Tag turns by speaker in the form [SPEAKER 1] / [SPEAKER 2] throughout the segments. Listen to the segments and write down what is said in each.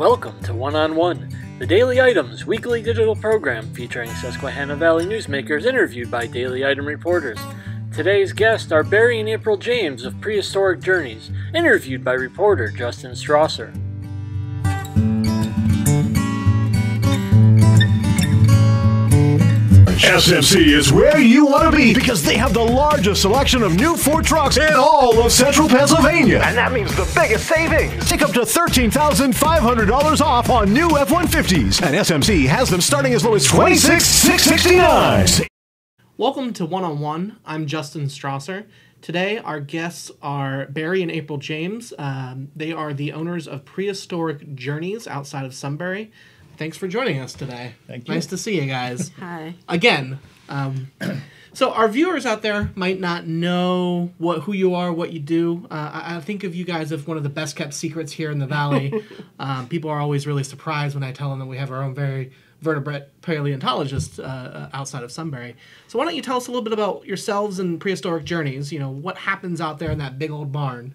[SPEAKER 1] Welcome to One on One, the Daily Items weekly digital program featuring Susquehanna Valley newsmakers interviewed by Daily Item reporters. Today's guests are Barry and April James of Prehistoric Journeys, interviewed by reporter Justin Strasser.
[SPEAKER 2] SMC is where you want to be because they have the largest selection of new Ford trucks in all of central Pennsylvania.
[SPEAKER 3] And that means the biggest savings.
[SPEAKER 2] Take up to $13,500 off on new F 150s. And SMC has them starting as low as $26,669.
[SPEAKER 4] Welcome to One on One. I'm Justin Strasser. Today, our guests are Barry and April James. Um, they are the owners of Prehistoric Journeys outside of Sunbury. Thanks for joining us today.
[SPEAKER 5] Thank you.
[SPEAKER 4] Nice to see you guys.
[SPEAKER 6] Hi.
[SPEAKER 4] Again. Um, so, our viewers out there might not know what who you are, what you do. Uh, I, I think of you guys as one of the best kept secrets here in the valley. um, people are always really surprised when I tell them that we have our own very vertebrate paleontologist uh, outside of Sunbury. So why don't you tell us a little bit about yourselves and prehistoric journeys? You know, what happens out there in that big old barn?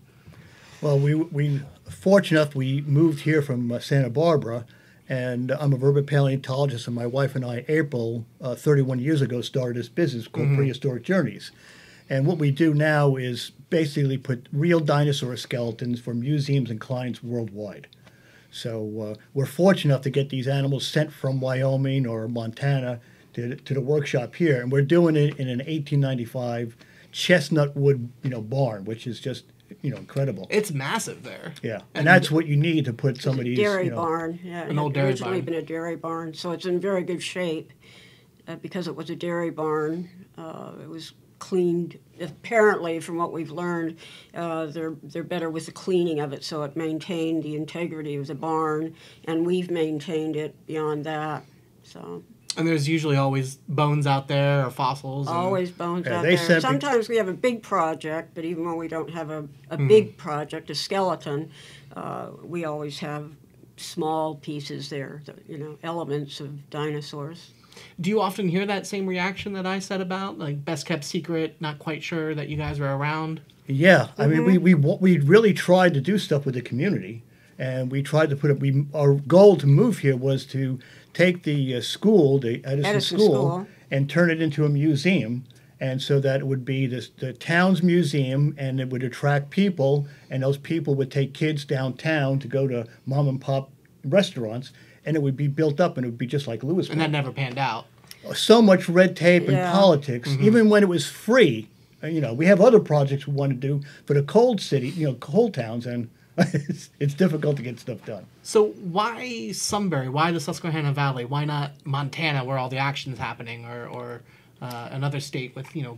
[SPEAKER 5] Well, we we fortunate enough we moved here from uh, Santa Barbara, and I'm a vertebrate paleontologist, and my wife and I, April, uh, 31 years ago, started this business called Prehistoric Journeys. And what we do now is basically put real dinosaur skeletons for museums and clients worldwide. So uh, we're fortunate enough to get these animals sent from Wyoming or Montana to, to the workshop here, and we're doing it in an 1895 chestnut wood, you know, barn, which is just you know incredible.
[SPEAKER 4] It's massive there.
[SPEAKER 5] Yeah, and that's what you need to put some of these.
[SPEAKER 6] dairy
[SPEAKER 5] you know,
[SPEAKER 6] barn. Yeah,
[SPEAKER 4] An old dairy
[SPEAKER 6] originally
[SPEAKER 4] barn.
[SPEAKER 6] been a dairy barn, so it's in very good shape uh, because it was a dairy barn. Uh, it was cleaned. Apparently, from what we've learned, uh, they're they're better with the cleaning of it, so it maintained the integrity of the barn, and we've maintained it beyond that. So
[SPEAKER 4] And there's usually always bones out there or fossils. and-
[SPEAKER 6] always bones
[SPEAKER 5] Yeah,
[SPEAKER 6] out there.
[SPEAKER 5] said-
[SPEAKER 6] Sometimes we have a big project, but even when we don't have a, a
[SPEAKER 5] Hmm.
[SPEAKER 6] big project, a skeleton, uh, we always have small pieces there, you know, elements of dinosaurs.
[SPEAKER 4] Do you often hear that same reaction that I said about like best kept secret, not quite sure that you guys are around?
[SPEAKER 5] Yeah, I mean,
[SPEAKER 6] Mm-hmm.
[SPEAKER 5] we, we we really tried to do stuff with the community, and we tried to put it. We our goal to move here was to take the uh, school, the Edison,
[SPEAKER 6] Edison
[SPEAKER 5] school,
[SPEAKER 6] School.
[SPEAKER 5] and turn it into a museum. And so that it would be this, the town's museum, and it would attract people, and those people would take kids downtown to go to mom and pop restaurants, and it would be built up, and it would be just like Lewisville
[SPEAKER 4] And that never panned out.
[SPEAKER 5] so much red tape and
[SPEAKER 6] Yeah.
[SPEAKER 5] politics, even when it was free. Uh, You know, we have other projects we want to do for the cold city, you know, cold towns, and it's, it's difficult to get stuff done.
[SPEAKER 4] So why Sunbury? Why the Susquehanna Valley? Why not Montana, where all the action's happening, or or uh, another state with you know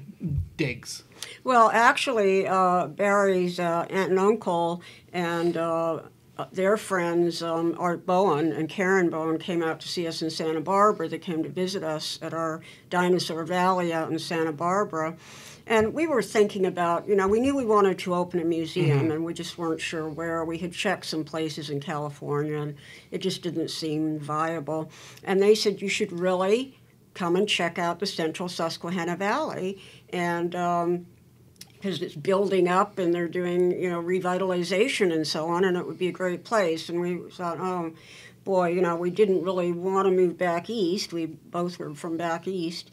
[SPEAKER 4] digs?
[SPEAKER 6] Well, actually, uh, Barry's uh, aunt and uncle and uh, uh, their friends, um, Art Bowen and Karen Bowen, came out to see us in Santa Barbara. They came to visit us at our Dinosaur Valley out in Santa Barbara. And we were thinking about, you know, we knew we wanted to open a museum and we just weren't sure where. We had checked some places in California and it just didn't seem viable. And they said, you should really come and check out the central Susquehanna Valley. And um, because it's building up and they're doing you know revitalization and so on and it would be a great place and we thought oh boy you know we didn't really want to move back east we both were from back east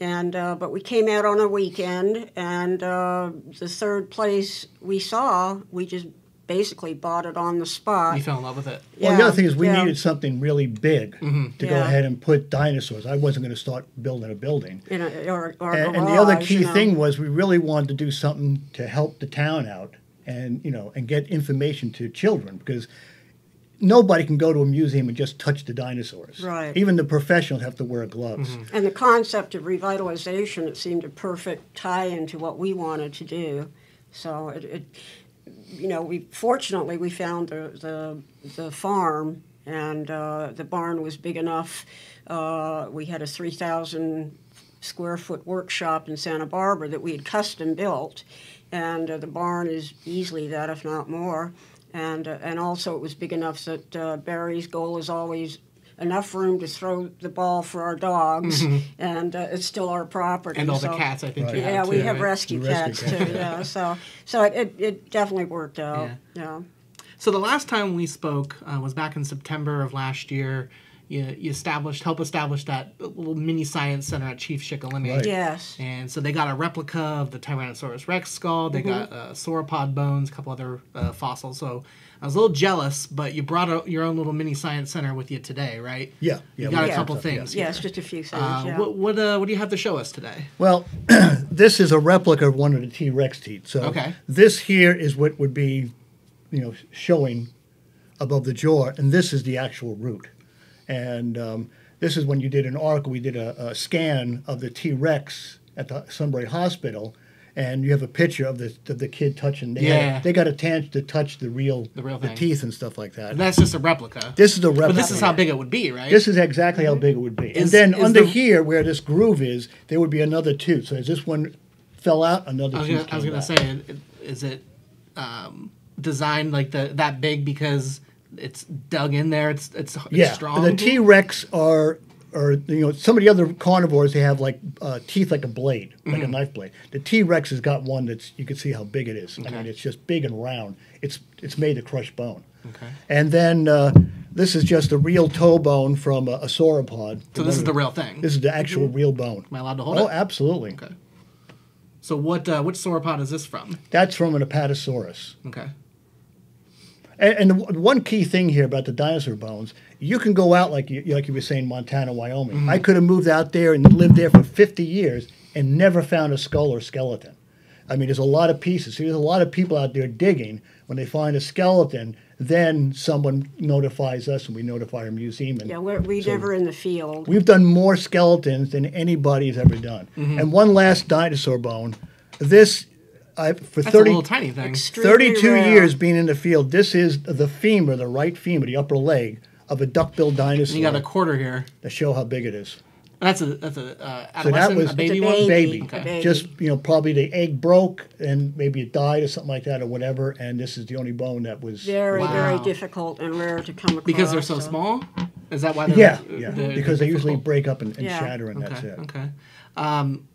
[SPEAKER 6] and uh, but we came out on a weekend and uh, the third place we saw we just basically bought it on the spot
[SPEAKER 4] You fell in love with it.
[SPEAKER 5] Well, the other thing is we
[SPEAKER 6] yeah.
[SPEAKER 5] needed something really big to go ahead and put dinosaurs. I wasn't going to start building a building.
[SPEAKER 6] in a, or, or
[SPEAKER 5] And,
[SPEAKER 6] garage,
[SPEAKER 5] and the other
[SPEAKER 6] you
[SPEAKER 5] key
[SPEAKER 6] know.
[SPEAKER 5] thing was we really wanted to do something to help the town out and, you know, and get information to children because nobody can go to a museum and just touch the dinosaurs.
[SPEAKER 6] Right.
[SPEAKER 5] Even the professionals have to wear gloves.
[SPEAKER 6] And the concept of revitalization, it seemed a perfect tie into what we wanted to do. So it, it you know, we fortunately we found the the, the farm, and uh, the barn was big enough. Uh, we had a three thousand square foot workshop in Santa Barbara that we had custom built, and uh, the barn is easily that, if not more. And uh, and also it was big enough that uh, Barry's goal is always enough room to throw the ball for our dogs, and uh, it's still our property.
[SPEAKER 4] And all the cats, I think you
[SPEAKER 6] Yeah,
[SPEAKER 4] have
[SPEAKER 6] we
[SPEAKER 4] too,
[SPEAKER 6] have
[SPEAKER 4] right?
[SPEAKER 6] rescue
[SPEAKER 5] The rescue
[SPEAKER 6] cats
[SPEAKER 5] cats,
[SPEAKER 6] too. Yeah, so so it, it, it definitely worked out. Yeah.
[SPEAKER 4] So the last time we spoke uh, was back in September of last year. You, you established, help establish that little mini science center at Chief Shikellamy.
[SPEAKER 5] Right.
[SPEAKER 6] Yes.
[SPEAKER 4] And so they got a replica of the Tyrannosaurus Rex skull. They got uh, sauropod bones, a couple other uh, fossils. So I was a little jealous, but you brought a, your own little mini science center with you today, right?
[SPEAKER 5] Yeah,
[SPEAKER 4] You got
[SPEAKER 5] we
[SPEAKER 4] a couple
[SPEAKER 5] stuff,
[SPEAKER 4] things.
[SPEAKER 6] Yes, just a few things.
[SPEAKER 4] Uh,
[SPEAKER 6] yeah.
[SPEAKER 4] What what, uh, what do you have to show us today?
[SPEAKER 5] Well, this is a replica of one of the T Rex teeth. So
[SPEAKER 4] Okay.
[SPEAKER 5] this here is what would be, you know, showing above the jaw, and this is the actual root. And um, this is when you did an article. We did a, a scan of the T Rex at the Sunbury Hospital, and you have a picture of the of the kid touching. They had-
[SPEAKER 4] Yeah.
[SPEAKER 5] they got a chance to touch the real
[SPEAKER 4] The real
[SPEAKER 5] the
[SPEAKER 4] thing.
[SPEAKER 5] teeth and stuff like that.
[SPEAKER 4] And that's just a replica.
[SPEAKER 5] this is a replica.
[SPEAKER 4] but this is how big it would be, right?
[SPEAKER 5] This is exactly how big it would be.
[SPEAKER 4] Is-
[SPEAKER 5] and then under
[SPEAKER 4] the-
[SPEAKER 5] here, where this groove is, there would be another tooth. So as this one fell out, another
[SPEAKER 4] I was
[SPEAKER 5] tooth
[SPEAKER 4] gonna, I was gonna say, is it um, designed like the that big because it's dug in there? It's it's, it's
[SPEAKER 5] yeah.
[SPEAKER 4] strong.
[SPEAKER 5] The T Rex are, or you know, some of the other carnivores they have like uh, teeth like a blade, like
[SPEAKER 4] Mm-hmm.
[SPEAKER 5] a knife blade. The T Rex has got one that's you can see how big it is.
[SPEAKER 4] Okay.
[SPEAKER 5] I mean, it's just big and round. It's it's made to crush bone.
[SPEAKER 4] Okay.
[SPEAKER 5] And then uh, this is just a real toe bone from a, a sauropod.
[SPEAKER 4] So this is the real thing.
[SPEAKER 5] This is the actual real bone.
[SPEAKER 4] Am I allowed to hold
[SPEAKER 5] Oh,
[SPEAKER 4] it?
[SPEAKER 5] Oh, absolutely.
[SPEAKER 4] Okay. So what? Uh, which sauropod is this from?
[SPEAKER 5] That's from an Apatosaurus.
[SPEAKER 4] Okay.
[SPEAKER 5] And, and the one key thing here about the dinosaur bones, you can go out like you like you were saying, Montana, Wyoming.
[SPEAKER 4] Mm-hmm.
[SPEAKER 5] I could have moved out there and lived there for 50 years and never found a skull or skeleton. I mean, there's a lot of pieces. See, there's a lot of people out there digging. When they find a skeleton, then someone notifies us and we notify our museum. And
[SPEAKER 6] yeah, we're, we
[SPEAKER 5] so
[SPEAKER 6] never in the field.
[SPEAKER 5] We've done more skeletons than anybody's ever done.
[SPEAKER 4] Mm-hmm.
[SPEAKER 5] And one last dinosaur bone. This, I for
[SPEAKER 4] That's
[SPEAKER 5] 30
[SPEAKER 4] a little tiny thing.
[SPEAKER 5] 32
[SPEAKER 6] rare.
[SPEAKER 5] years being in the field, this is the femur, the right femur, the upper leg of a duck-billed dinosaur
[SPEAKER 4] You got a quarter here.
[SPEAKER 5] to show how big it is.
[SPEAKER 4] That's a that's a uh,
[SPEAKER 5] So that was
[SPEAKER 4] a baby
[SPEAKER 6] It's a
[SPEAKER 4] one.
[SPEAKER 6] baby.
[SPEAKER 5] baby.
[SPEAKER 6] Okay. Baby.
[SPEAKER 5] Just, you know, probably the egg broke and maybe it died or something like that or whatever, and this is the only bone that was.
[SPEAKER 6] Very,
[SPEAKER 4] Wow.
[SPEAKER 6] very difficult and rare to come across.
[SPEAKER 4] Because they're so small. Is that why? They're,
[SPEAKER 5] Yeah, yeah,
[SPEAKER 4] they're-
[SPEAKER 5] because
[SPEAKER 4] they're
[SPEAKER 5] they usually
[SPEAKER 4] difficult?
[SPEAKER 5] break up and, and
[SPEAKER 6] Yeah.
[SPEAKER 5] shatter, and that's it.
[SPEAKER 4] Okay. Um,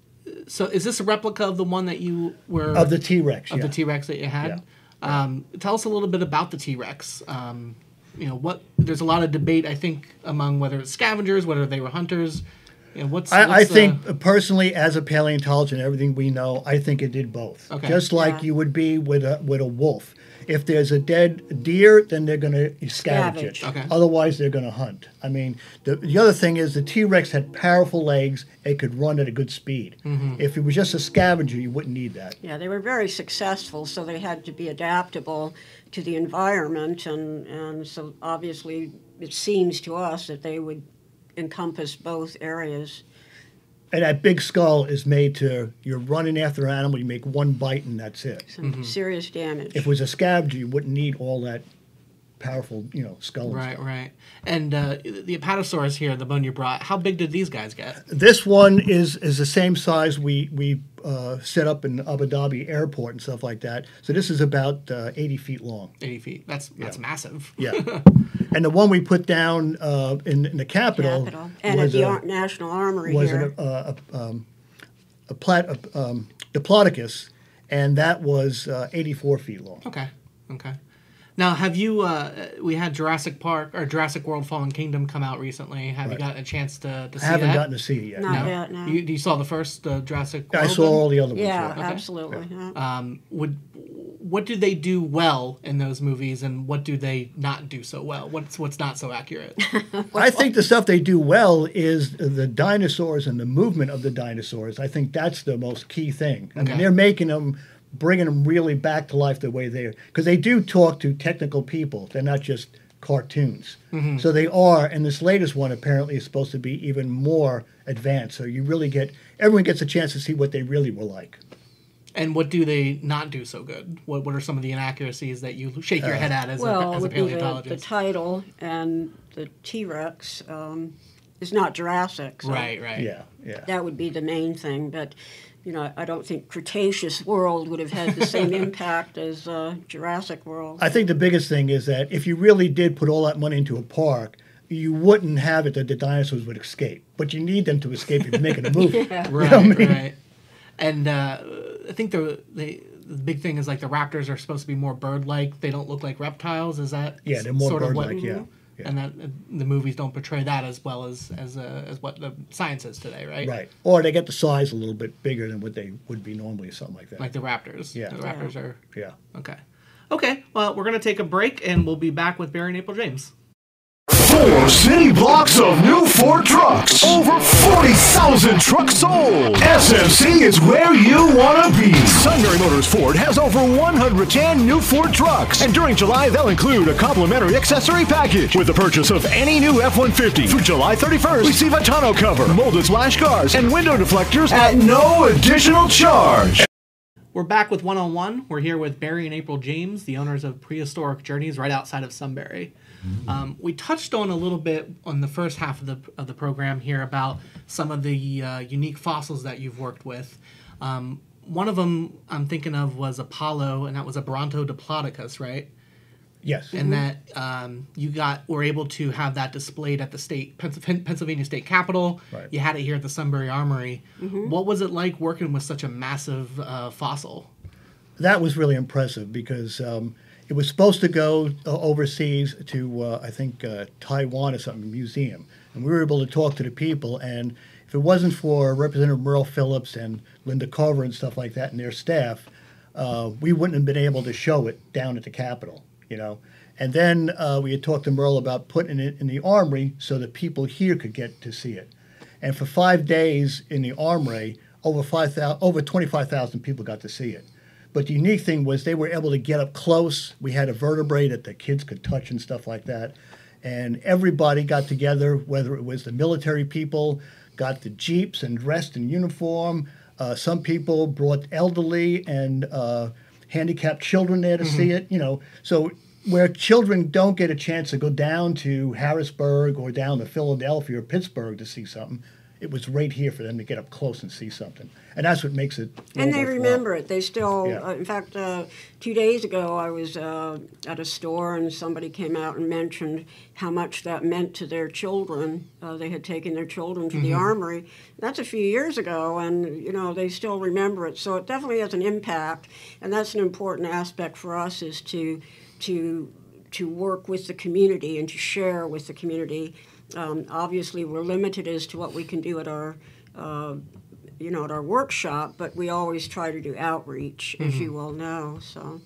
[SPEAKER 4] so is this a replica of the one that you were
[SPEAKER 5] Of the T Rex,
[SPEAKER 4] of
[SPEAKER 5] yeah.
[SPEAKER 4] the T Rex that you had? Um, tell us a little bit about the T Rex. Um, you know what? There's a lot of debate, I think, among whether it's scavengers, whether they were hunters. You know, what's,
[SPEAKER 5] I, I
[SPEAKER 4] what's, uh,
[SPEAKER 5] think personally, as a paleontologist and everything we know, I think it did both.
[SPEAKER 4] Okay.
[SPEAKER 5] Just like
[SPEAKER 6] Yeah.
[SPEAKER 5] you would be with a with a wolf. If there's a dead deer, then they're going to scavenge it.
[SPEAKER 4] Okay.
[SPEAKER 5] Otherwise, they're going to hunt. I mean, the, the other thing is the T Rex had powerful legs. It could run at a good speed.
[SPEAKER 4] Mm-hmm.
[SPEAKER 5] If it was just a scavenger, you wouldn't need that.
[SPEAKER 6] Yeah, they were very successful, so they had to be adaptable to the environment, and, and so obviously it seems to us that they would encompass both areas.
[SPEAKER 5] And that big skull is made to you're running after an animal, you make one bite, and that's it.
[SPEAKER 6] Some
[SPEAKER 4] Mm-hmm.
[SPEAKER 6] serious damage.
[SPEAKER 5] If it was a scavenger, you wouldn't need all that powerful, you know, skull.
[SPEAKER 4] Right, right. And uh, the Apatosaurus here, the bone you brought, how big did these guys get?
[SPEAKER 5] This one is is the same size we we uh, set up in Abu Dhabi airport and stuff like that. So this is about uh, 80 feet long.
[SPEAKER 4] 80 feet. That's that's massive.
[SPEAKER 5] Yeah. and the one we put down uh, in, in the Capitol,
[SPEAKER 6] Capital. And at
[SPEAKER 5] was,
[SPEAKER 6] the
[SPEAKER 5] a,
[SPEAKER 6] Ar- National Armory
[SPEAKER 5] was
[SPEAKER 6] here.
[SPEAKER 5] an, uh, a, um, a, plat, a um, Diplodocus, and that was uh, 84 feet long.
[SPEAKER 4] Okay. Okay. Now, have you? Uh, we had Jurassic Park or Jurassic World: Fallen Kingdom come out recently. Have you
[SPEAKER 5] Right.
[SPEAKER 4] gotten a chance to, to see
[SPEAKER 5] I haven't
[SPEAKER 4] that?
[SPEAKER 5] gotten to see it yet.
[SPEAKER 6] Not
[SPEAKER 4] no.
[SPEAKER 6] yet, no.
[SPEAKER 4] You, you saw the first uh, Jurassic. World
[SPEAKER 5] I saw
[SPEAKER 4] then?
[SPEAKER 5] all the other ones.
[SPEAKER 6] yeah,
[SPEAKER 4] Okay.
[SPEAKER 6] absolutely. yeah.
[SPEAKER 4] Um, would what do they do well in those movies, and what do they not do so well? What's what's not so accurate?
[SPEAKER 5] I think the stuff they do well is the dinosaurs and the movement of the dinosaurs. I think that's the most key thing. I
[SPEAKER 4] Okay.
[SPEAKER 5] mean, they're making them, bringing them really back to life the way they are. Because they do talk to technical people. They're not just cartoons.
[SPEAKER 4] Mm-hmm.
[SPEAKER 5] So they are, and this latest one apparently is supposed to be even more advanced. So you really get, everyone gets a chance to see what they really were like.
[SPEAKER 4] and what do they not do so good? What what are some of the inaccuracies that you shake
[SPEAKER 5] Uh,
[SPEAKER 4] your head at as
[SPEAKER 6] well,
[SPEAKER 4] a,
[SPEAKER 6] it
[SPEAKER 4] as a
[SPEAKER 6] would be the, the title and the T Rex um, is not Jurassic. So
[SPEAKER 4] right, right.
[SPEAKER 5] Yeah, yeah.
[SPEAKER 6] That would be the main thing. But, you know, I don't think Cretaceous world would have had the same impact as uh, Jurassic World.
[SPEAKER 5] I think the biggest thing is that if you really did put all that money into a park, you wouldn't have it that the dinosaurs would escape. But you need them to escape if you're making a movie.
[SPEAKER 4] Right, right. And uh, I think the, the the big thing is like the raptors are supposed to be more bird-like. They don't look like reptiles. Is that
[SPEAKER 5] Yeah, they're more
[SPEAKER 4] sort of what-
[SPEAKER 5] bird-like. Yeah. Yeah.
[SPEAKER 4] And that uh, the movies don't portray that as well as as uh, as what the science is today, right?
[SPEAKER 5] Right. Or they get the size a little bit bigger than what they would be normally, something like that.
[SPEAKER 4] Like the raptors.
[SPEAKER 5] Yeah.
[SPEAKER 4] The raptors are
[SPEAKER 5] yeah.
[SPEAKER 4] okay. Okay. Well, we're gonna take a break and we'll be back with Barry and April James.
[SPEAKER 2] Four city blocks of new Ford trucks. Over 40,000 trucks sold. SMC is where you want to be. Sunbury Motors Ford has over 110 new Ford trucks. And during July, they'll include a complimentary accessory package. With the purchase of any new F-150 through July 31st, receive a tonneau cover, molded splash guards, and window deflectors at no additional charge.
[SPEAKER 4] We're back with one on one. We're here with Barry and April James, the owners of Prehistoric Journeys, right outside of Sunbury. Um, we touched on a little bit on the first half of the of the program here about some of the uh, unique fossils that you've worked with. Um, one of them I'm thinking of was Apollo, and that was a Brontodiplodocus, right?
[SPEAKER 5] Yes.
[SPEAKER 4] and that um, you got were able to have that displayed at the state Pennsylvania State Capitol.
[SPEAKER 5] Right.
[SPEAKER 4] You had it here at the Sunbury Armory. What was it like working with such a massive uh, fossil?
[SPEAKER 5] that was really impressive because um, it was supposed to go uh, overseas to uh, I think uh, Taiwan or something museum, and we were able to talk to the people. And if it wasn't for Representative Merle Phillips and Lynda Culver and stuff like that and their staff, uh, we wouldn't have been able to show it down at the Capitol. You know. And then uh, we had talked to Merle about putting it in the armory so that people here could get to see it. And for five days in the armory, over five thousand, over twenty-five thousand people got to see it. But the unique thing was they were able to get up close. We had a vertebrae that the kids could touch and stuff like that. And everybody got together, whether it was the military people, got the jeeps and dressed in uniform. Uh, some people brought elderly and uh, handicapped children there to see it. You know, so where children don't get a chance to go down to Harrisburg or down to Philadelphia or Pittsburgh to see something, it was right here for them to get up close and see something. And that's what makes it.
[SPEAKER 6] And they remember it. They still,
[SPEAKER 5] Yeah.
[SPEAKER 6] uh, in fact, uh, two days ago I was uh, at a store and somebody came out and mentioned how much that meant to their children. Uh, they had taken their children to the armory. That's a few years ago, and you know they still remember it. So it definitely has an impact, and that's an important aspect for us is to to to work with the community and to share with the community. Um, obviously, we're limited as to what we can do at our uh, you know, at our workshop, but we always try to do outreach, as you well know. So,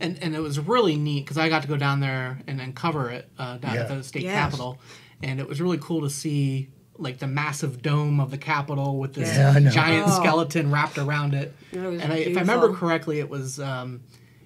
[SPEAKER 4] And and it was really neat because I got to go down there and then cover it uh, down at the state
[SPEAKER 6] Yes.
[SPEAKER 4] capitol, and it was really cool to see like the massive dome of the capitol with this
[SPEAKER 5] Yeah,
[SPEAKER 4] giant
[SPEAKER 6] Oh.
[SPEAKER 4] skeleton wrapped around it.
[SPEAKER 6] It
[SPEAKER 4] and I, if I remember correctly, it was um,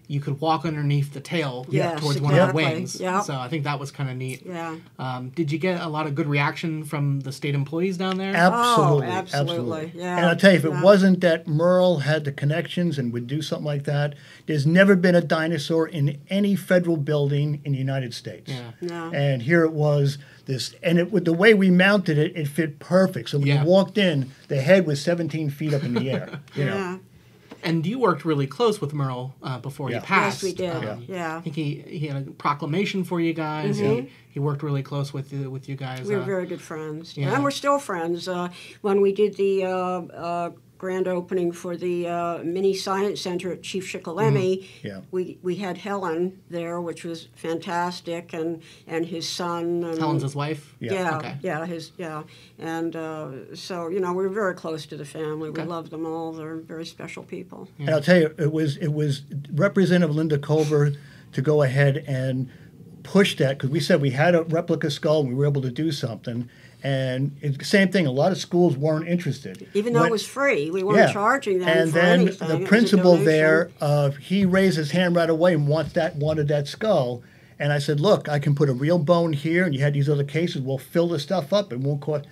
[SPEAKER 4] you could walk underneath the tail
[SPEAKER 6] Yes,
[SPEAKER 4] towards one of the wings.
[SPEAKER 6] Yeah.
[SPEAKER 4] So I think that was kind of neat.
[SPEAKER 6] yeah.
[SPEAKER 4] Um, did you get a lot of good reaction from the state employees down there?
[SPEAKER 5] Absolutely,
[SPEAKER 6] Oh, absolutely, yeah,
[SPEAKER 5] And I'll tell you, if it wasn't that Merle had the connections and would do something like that, there's never been a dinosaur in any federal building in the United States.
[SPEAKER 4] Yeah.
[SPEAKER 6] No.
[SPEAKER 5] And here it was this, and it with the way we mounted it, it fit perfect. So when
[SPEAKER 4] Yeah.
[SPEAKER 5] you walked in, the head was 17 feet up in the air. You know.
[SPEAKER 6] Yeah.
[SPEAKER 4] And you worked really close with Merle uh, before
[SPEAKER 5] Yeah.
[SPEAKER 4] he passed.
[SPEAKER 6] Yes, we did.
[SPEAKER 4] Um,
[SPEAKER 6] Yeah.
[SPEAKER 4] I think he, he had a proclamation for you guys. He, he worked really close with you, with you guys.
[SPEAKER 6] Mm-hmm. We were
[SPEAKER 4] uh,
[SPEAKER 6] very good friends.
[SPEAKER 4] yeah.
[SPEAKER 6] And we're still friends. Uh, when we did the uh, uh, grand opening for the uh, mini science center at Chief Shikellamy,
[SPEAKER 5] Yeah.
[SPEAKER 6] we, we had Helen there, which was fantastic, and, and his son. And,
[SPEAKER 4] Helen's his wife.
[SPEAKER 5] Yeah.
[SPEAKER 6] Yeah,
[SPEAKER 4] Okay.
[SPEAKER 6] yeah, his yeah, and uh, so you know we're very close to the family. We love them all. They're very special people.
[SPEAKER 5] And I'll tell you, it was it was Representative Lynda Culver to go ahead and push that because we said we had a replica skull and we were able to do something. And it's the same thing. A lot of schools weren't interested,
[SPEAKER 6] Even though
[SPEAKER 5] When-
[SPEAKER 6] it was free, we weren't charging them
[SPEAKER 5] and
[SPEAKER 6] for
[SPEAKER 5] then
[SPEAKER 6] anything.
[SPEAKER 5] The principal there, uh, he raised his hand right away and wants that wanted that skull. And I said, look, I can put a real bone here, and you had these other cases. We'll fill the stuff up, and won't cost.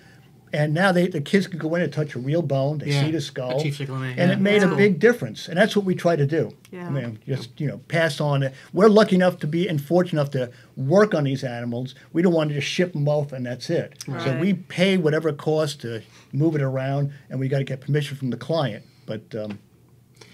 [SPEAKER 5] And now they, the kids can go in and touch a real bone. They
[SPEAKER 4] Yeah,
[SPEAKER 5] see the
[SPEAKER 4] a
[SPEAKER 5] skull,
[SPEAKER 4] Chief Shikellamy,
[SPEAKER 5] and
[SPEAKER 4] yeah.
[SPEAKER 5] it made
[SPEAKER 6] Yeah.
[SPEAKER 5] a big difference. And that's what we try to do.
[SPEAKER 6] Yeah.
[SPEAKER 5] I mean, just you know, pass on it. We're lucky enough to be and fortunate enough to work on these animals. We don't want to just ship them off and that's it.
[SPEAKER 6] Right.
[SPEAKER 5] So we pay whatever it costs to move it around, and we got to get permission from the client. But um,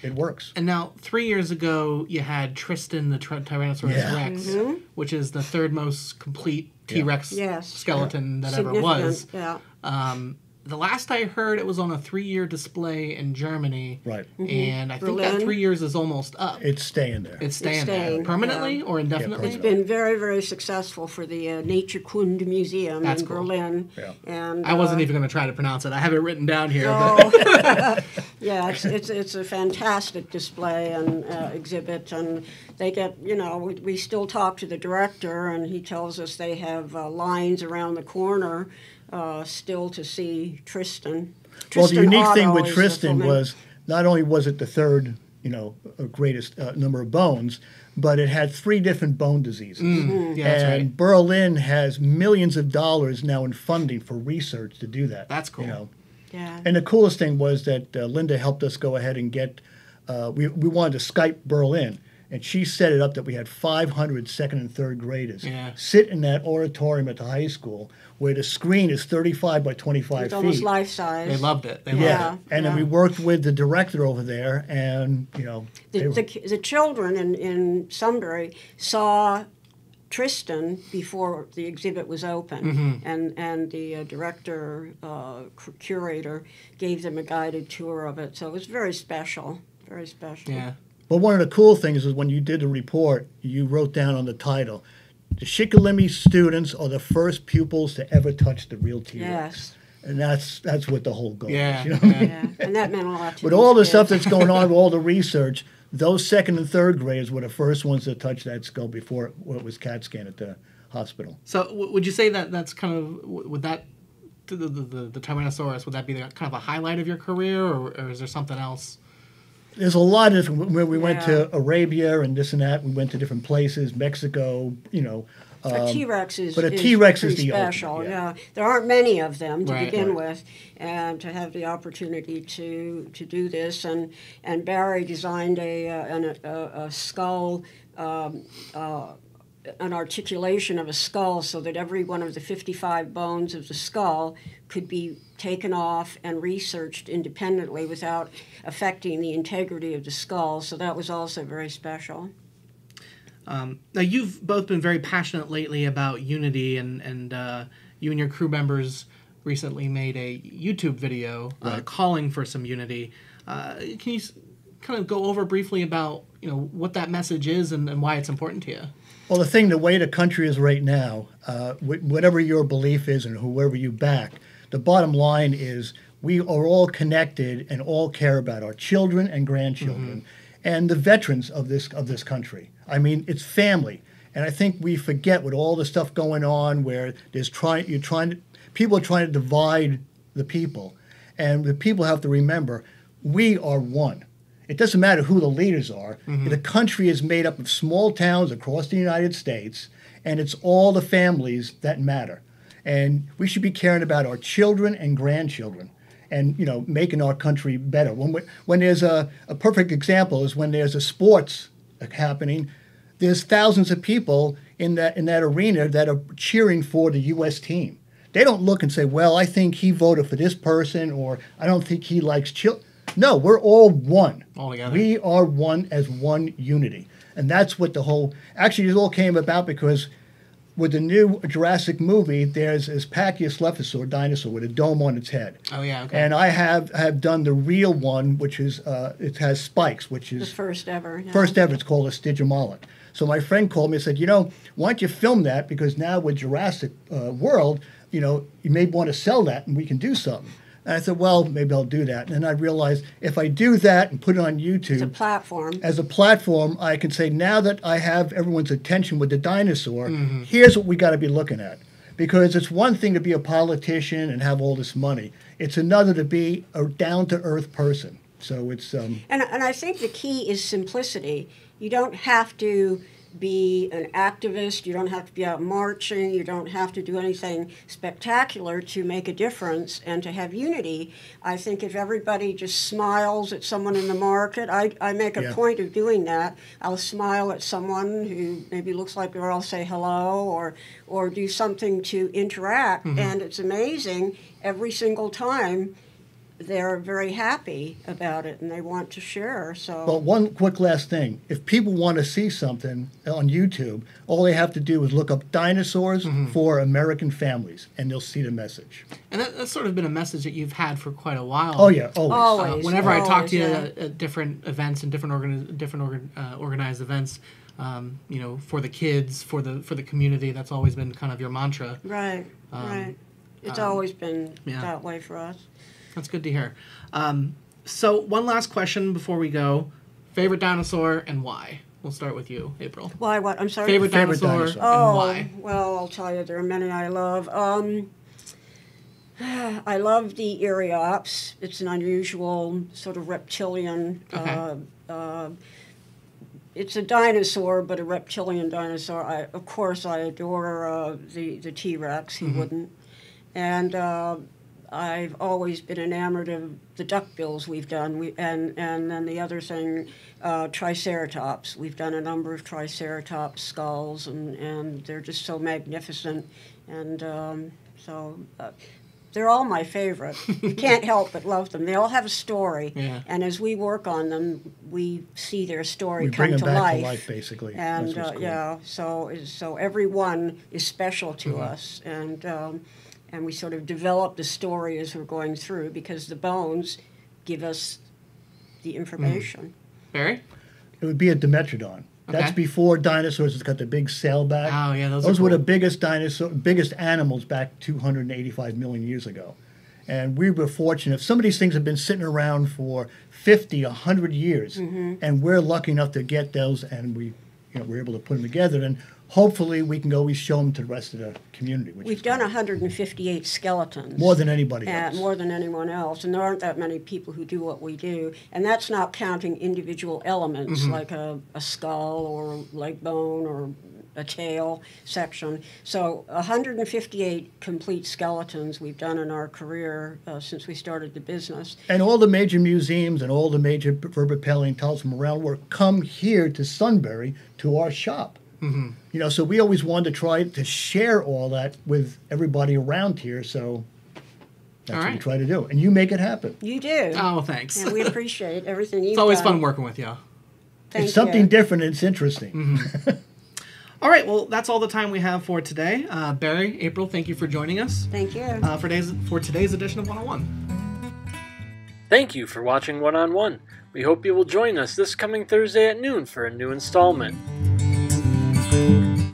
[SPEAKER 5] it works.
[SPEAKER 4] And now, three years ago, you had Tristan the tri- Tyrannosaurus
[SPEAKER 5] Yeah.
[SPEAKER 4] Rex, which is the third most complete T Rex
[SPEAKER 6] Yes.
[SPEAKER 4] skeleton that ever was.
[SPEAKER 6] Yeah.
[SPEAKER 4] Um, the last I heard, it was on a three-year display in Germany.
[SPEAKER 5] Right.
[SPEAKER 4] And I think that three years is almost up.
[SPEAKER 5] It's staying there.
[SPEAKER 4] it's staying,
[SPEAKER 6] staying,
[SPEAKER 4] there permanently
[SPEAKER 6] yeah.
[SPEAKER 4] or indefinitely.
[SPEAKER 5] Yeah,
[SPEAKER 6] It's been very, very successful for the uh, Naturkunde Museum
[SPEAKER 4] That's
[SPEAKER 6] in
[SPEAKER 4] cool.
[SPEAKER 6] Berlin.
[SPEAKER 5] Yeah.
[SPEAKER 6] And
[SPEAKER 4] I wasn't
[SPEAKER 6] uh,
[SPEAKER 4] even going to try to pronounce it. I have it written down here. but-
[SPEAKER 6] Oh, yeah, it's, it's it's a fantastic display and uh, exhibit, and they get you know we, we still talk to the director, and he tells us they have uh, lines around the corner uh, still to see Tristan.
[SPEAKER 5] well, the
[SPEAKER 6] Tristan
[SPEAKER 5] unique thing with Tristan was not only was it the third, you know, uh, greatest uh, number of bones, but it had three different bone diseases.
[SPEAKER 6] Mm-hmm.
[SPEAKER 4] yeah,
[SPEAKER 5] and
[SPEAKER 4] right.
[SPEAKER 5] Berlin has millions of dollars now in funding for research to do that.
[SPEAKER 4] That's cool.
[SPEAKER 5] You know,
[SPEAKER 6] yeah.
[SPEAKER 5] and the coolest thing was that uh, Lynda helped us go ahead and get. Uh, we we wanted to Skype Berlin, and she set it up that we had 500 second and third graders
[SPEAKER 4] Yeah.
[SPEAKER 5] sit in that auditorium at the high school where the screen is 35 by 25
[SPEAKER 6] It's
[SPEAKER 5] feet.
[SPEAKER 6] almost life size.
[SPEAKER 4] They loved it. They
[SPEAKER 5] Yeah,
[SPEAKER 6] Yeah,
[SPEAKER 4] loved
[SPEAKER 5] and then we worked with the director over there, and you know,
[SPEAKER 6] the,
[SPEAKER 5] were-
[SPEAKER 6] the, the children in, in Sunbury saw Tristan before the exhibit was open,
[SPEAKER 5] Mm-hmm.
[SPEAKER 6] and and the uh, director uh, curator gave them a guided tour of it. So it was very special, very special.
[SPEAKER 4] Yeah.
[SPEAKER 5] But one of the cool things is when you did the report, you wrote down on the title, "The Shikellamy students are the first pupils to ever touch the real T-Rex,"
[SPEAKER 6] Yes.
[SPEAKER 5] and that's that's what the whole goal
[SPEAKER 4] Yeah.
[SPEAKER 5] is. You know?
[SPEAKER 4] yeah.
[SPEAKER 6] Yeah, and that meant a lot to
[SPEAKER 5] With all the
[SPEAKER 6] kids.
[SPEAKER 5] stuff that's going on, with all the research, those second and third graders were the first ones to touch that skull before it, it was CAT scan at the hospital.
[SPEAKER 4] So w- would you say that that's kind of w- would that the the, the, the Tyrannosaurus would that be the, kind of a highlight of your career or, or is there something else?
[SPEAKER 5] There's a lot of different. When we went to Arabia and this and that, we went to different places, Mexico, you know.
[SPEAKER 6] A T-Rex is,
[SPEAKER 5] but a
[SPEAKER 6] is
[SPEAKER 5] T-Rex is
[SPEAKER 6] pretty
[SPEAKER 5] the ultimate,
[SPEAKER 6] special.
[SPEAKER 5] yeah.
[SPEAKER 6] There aren't many of them to
[SPEAKER 4] Right.
[SPEAKER 6] begin
[SPEAKER 5] Right.
[SPEAKER 6] with, and to have the opportunity to to do this, and and Barry designed a uh, an, a, a skull. Um, uh, an articulation of a skull so that every one of the 55 bones of the skull could be taken off and researched independently without affecting the integrity of the skull. So that was also very special.
[SPEAKER 4] Um, now you've both been very passionate lately about unity, and and uh, you and your crew members recently made a YouTube video uh, calling for some unity. Uh, can you kind of go over briefly about you know what that message is and, and why it's important to you?
[SPEAKER 5] Well, the thing, the way the country is right now, uh, whatever your belief is and whoever you back, the bottom line is we are all connected and all care about our children and grandchildren and the veterans of this of this country. I mean, it's family, and I think we forget with all the stuff going on where there's trying you're trying to people are trying to divide the people, and the people have to remember we are one. It doesn't matter who the leaders are. Mm-hmm. The country is made up of small towns across the United States, and it's all the families that matter. And we should be caring about our children and grandchildren and you know making our country better. When we, when there's a, a perfect example is when there's a sports happening, there's thousands of people in that in that arena that are cheering for the U.S. team. They don't look and say, "Well, I think he voted for this person," or "I don't think he likes children." No, we're all one.
[SPEAKER 4] All together.
[SPEAKER 5] We are one as one unity, and that's what the whole. Actually, it all came about because with the new Jurassic movie, there's this Pachycephalosaur dinosaur with a dome on its head.
[SPEAKER 4] Oh yeah, okay.
[SPEAKER 5] And I have have done the real one, which is uh, it has spikes, which is The
[SPEAKER 6] first ever. yeah.
[SPEAKER 5] first ever. It's called a Stygimoloch. So my friend called me and said, you know, why don't you film that? Because now with Jurassic uh, World, you know, you may want to sell that and we can do something. And I said, well, maybe I'll do that. And then I realized if I do that and put it on
[SPEAKER 6] It's a
[SPEAKER 5] YouTube
[SPEAKER 6] platform.
[SPEAKER 5] as a platform, I can say now that I have everyone's attention with the dinosaur,
[SPEAKER 6] Mm-hmm.
[SPEAKER 5] here's what we got to be looking at. Because it's one thing to be a politician and have all this money. It's another to be a down to earth person. So it's um,
[SPEAKER 6] And, and I think the key is simplicity. You don't have to be an activist, you don't have to be out marching, you don't have to do anything spectacular to make a difference and to have unity. I think if everybody just smiles at someone in the market, I, I make a
[SPEAKER 5] Yeah.
[SPEAKER 6] point of doing that. I'll smile at someone who maybe looks like or I'll say hello or or do something to interact mm-hmm. and it's amazing every single time they're very happy about it and they want to share. So
[SPEAKER 5] But one quick last thing: if people want to see something on YouTube, all they have to do is look up dinosaurs for American families, and they'll see the message.
[SPEAKER 4] And that, that's sort of been a message that you've had for quite a while.
[SPEAKER 5] Oh yeah, always.
[SPEAKER 4] Uh,
[SPEAKER 6] Always.
[SPEAKER 4] whenever I talk to you
[SPEAKER 6] Always,
[SPEAKER 4] at, at different events and different organi- different organ- uh, organized events, um, you know, for the kids, for the for the community, that's always been kind of your mantra.
[SPEAKER 6] right, right. It's always been
[SPEAKER 4] um, yeah.
[SPEAKER 6] that way for us.
[SPEAKER 4] That's good to hear. Um, so one last question before we go: favorite dinosaur and why? We'll start with you, April.
[SPEAKER 6] Why? What? I'm sorry.
[SPEAKER 4] Favorite,
[SPEAKER 5] Favorite
[SPEAKER 4] dinosaur,
[SPEAKER 5] dinosaur.
[SPEAKER 4] and
[SPEAKER 6] Oh,
[SPEAKER 4] why?
[SPEAKER 6] well, I'll tell you, there are many I love. Um, I love the Eriops. It's an unusual sort of reptilian.
[SPEAKER 4] Okay.
[SPEAKER 6] Uh, uh, it's a dinosaur, but a reptilian dinosaur. I, of course, I adore uh, the the T Rex. He wouldn't. And uh, I've always been enamored of the duckbills we've done. We, and and then the other thing, uh, Triceratops. We've done a number of Triceratops skulls, and, and they're just so magnificent. And um, so. Uh, they're all my favorite. You can't help but love them. They all have a story,
[SPEAKER 4] Yeah.
[SPEAKER 6] and as we work on them, we see their story
[SPEAKER 5] We
[SPEAKER 6] come
[SPEAKER 5] bring them
[SPEAKER 6] to
[SPEAKER 5] back
[SPEAKER 6] life.
[SPEAKER 5] to life, basically.
[SPEAKER 6] And uh,
[SPEAKER 5] cool.
[SPEAKER 6] yeah, so so every one is special to
[SPEAKER 5] Mm-hmm.
[SPEAKER 6] us, and um, and we sort of develop the story as we're going through because the bones give us the information.
[SPEAKER 4] Barry.
[SPEAKER 5] It would be a Dimetrodon.
[SPEAKER 4] Okay.
[SPEAKER 5] That's before dinosaurs. It's got the big sail back.
[SPEAKER 4] Oh, yeah, those are
[SPEAKER 5] those were the biggest dinosaur, biggest animals back 285 million years ago. And we were fortunate. If some of these things have been sitting around for 50, 100 years,
[SPEAKER 6] Mm-hmm.
[SPEAKER 5] and we're lucky enough to get those, and we, you know, we're able to put them together. And hopefully, we can always show them to the rest of the community. Which
[SPEAKER 6] We've done
[SPEAKER 5] cool.
[SPEAKER 6] 158 skeletons.
[SPEAKER 5] more than anybody
[SPEAKER 6] and
[SPEAKER 5] else.
[SPEAKER 6] more than anyone else, and there aren't that many people who do what we do, and that's not counting individual elements
[SPEAKER 5] Mm-hmm.
[SPEAKER 6] like a, a skull or a leg bone or a tail section. So 158 complete skeletons we've done in our career uh, since we started the business.
[SPEAKER 5] And all the major museums and all the major vertebrate paleontologists from around the world come here to Sunbury to our shop. Mm-hmm. You know, so we always wanted to try to share all that with everybody around here. So that's
[SPEAKER 4] All
[SPEAKER 5] what we try to do, and you make it happen.
[SPEAKER 6] You do.
[SPEAKER 4] Oh, well, thanks.
[SPEAKER 6] and we appreciate everything you've
[SPEAKER 4] it's always
[SPEAKER 6] done.
[SPEAKER 4] fun working with you.
[SPEAKER 6] Thank
[SPEAKER 5] it's something
[SPEAKER 6] you.
[SPEAKER 5] different. and It's interesting.
[SPEAKER 4] All right, well, that's all the time we have for today. Uh, Barry, April, thank you for joining us
[SPEAKER 6] Thank you.
[SPEAKER 4] uh, for, days, for today's edition of 101.
[SPEAKER 1] Thank you for watching One on One. We hope you will join us this coming Thursday at noon for a new installment.